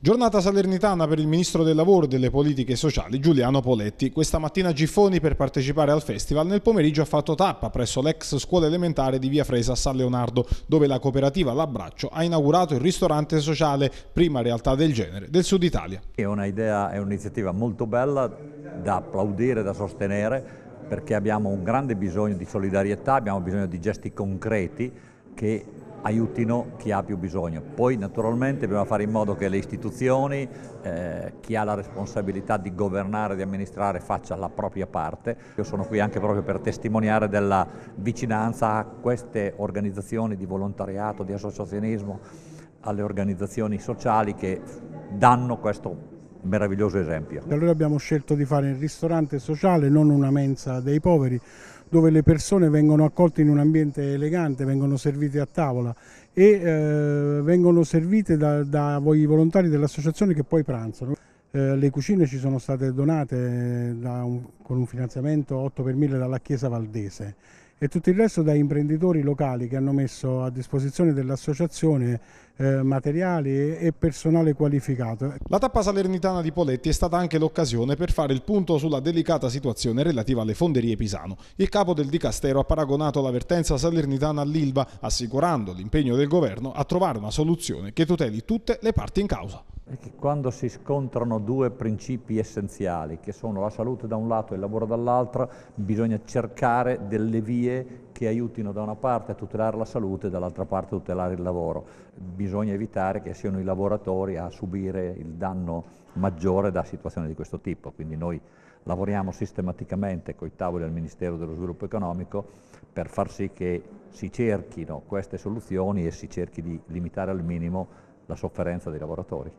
Giornata salernitana per il Ministro del Lavoro e delle Politiche Sociali Giuliano Poletti. Questa mattina Giffoni per partecipare al festival nel pomeriggio ha fatto tappa presso l'ex scuola elementare di Via Fresa a San Leonardo, dove la cooperativa L'Abbraccio ha inaugurato il ristorante sociale, prima realtà del genere, del Sud Italia. È un'idea, è un'iniziativa molto bella da applaudire, da sostenere, perché abbiamo un grande bisogno di solidarietà, abbiamo bisogno di gesti concreti che aiutino chi ha più bisogno. Poi naturalmente bisogna fare in modo che le istituzioni, eh, chi ha la responsabilità di governare, di amministrare, faccia la propria parte. Io sono qui anche proprio per testimoniare della vicinanza a queste organizzazioni di volontariato, di associazionismo, alle organizzazioni sociali che danno questo meraviglioso esempio. Allora abbiamo scelto di fare il ristorante sociale, non una mensa dei poveri, dove le persone vengono accolte in un ambiente elegante, vengono servite a tavola e eh, vengono servite da, da voi volontari dell'associazione che poi pranzano. Eh, le cucine ci sono state donate un, con un finanziamento 8 per 1000 dalla Chiesa Valdese e tutto il resto da imprenditori locali che hanno messo a disposizione dell'associazione eh, materiali e personale qualificato. La tappa salernitana di Poletti è stata anche l'occasione per fare il punto sulla delicata situazione relativa alle fonderie Pisano. Il capo del Dicastero ha paragonato l'avvertenza salernitana all'Ilva, assicurando l'impegno del governo a trovare una soluzione che tuteli tutte le parti in causa è che quando si scontrano due principi essenziali, che sono la salute da un lato e il lavoro dall'altro, bisogna cercare delle vie che aiutino da una parte a tutelare la salute e dall'altra parte a tutelare il lavoro. Bisogna evitare che siano i lavoratori a subire il danno maggiore da situazioni di questo tipo, quindi noi lavoriamo sistematicamente con i tavoli del Ministero dello Sviluppo Economico per far sì che si cerchino queste soluzioni e si cerchi di limitare al minimo la sofferenza dei lavoratori.